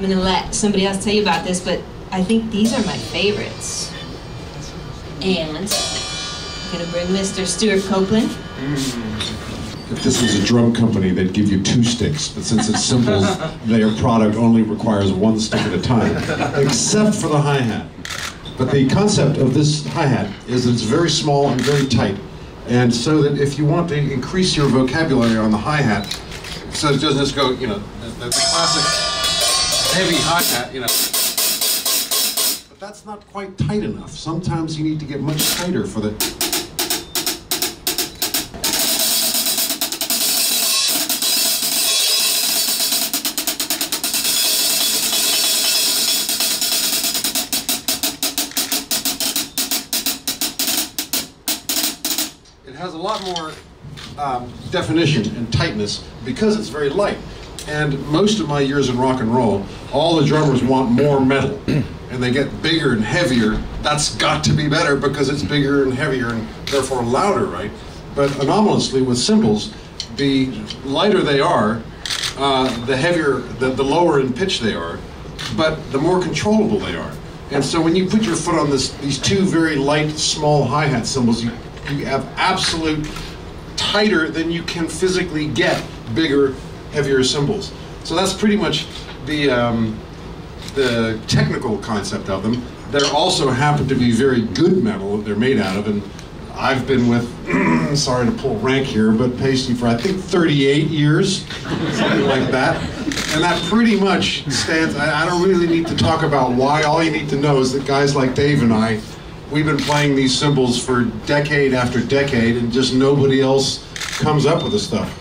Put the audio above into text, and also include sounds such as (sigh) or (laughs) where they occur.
I'm gonna let somebody else tell you about this, but I think these are my favorites. And I'm gonna bring Mr. Stewart Copeland. If this was a drum company, they'd give you two sticks, but since it's cymbals, (laughs) their product only requires one stick at a time, except for the hi-hat. But the concept of this hi-hat is that it's very small and very tight, and so that if you want to increase your vocabulary on the hi-hat, so it doesn't just go, you know, the, the classic heavy hi-hat, you know. But that's not quite tight enough. Sometimes you need to get much tighter for the it has a lot more um, definition and tightness because it's very light. And most of my years in rock and roll, all the drummers want more metal, and they get bigger and heavier. That's got to be better because it's bigger and heavier and therefore louder, right? But anomalously with cymbals, the lighter they are, uh, the heavier, the, the lower in pitch they are, but the more controllable they are. And so when you put your foot on this, these two very light, small hi-hat cymbals, you, you have absolute tighter than you can physically get bigger, heavier cymbals. So that's pretty much the um, the technical concept of them. There also happen to be very good metal that they're made out of, and I've been with, (clears throat) sorry to pull rank here, but Paiste for I think 38 years, something like that. And that pretty much stands, I, I don't really need to talk about why, all you need to know is that guys like Dave and I, we've been playing these cymbals for decade after decade, and just nobody else comes up with the stuff.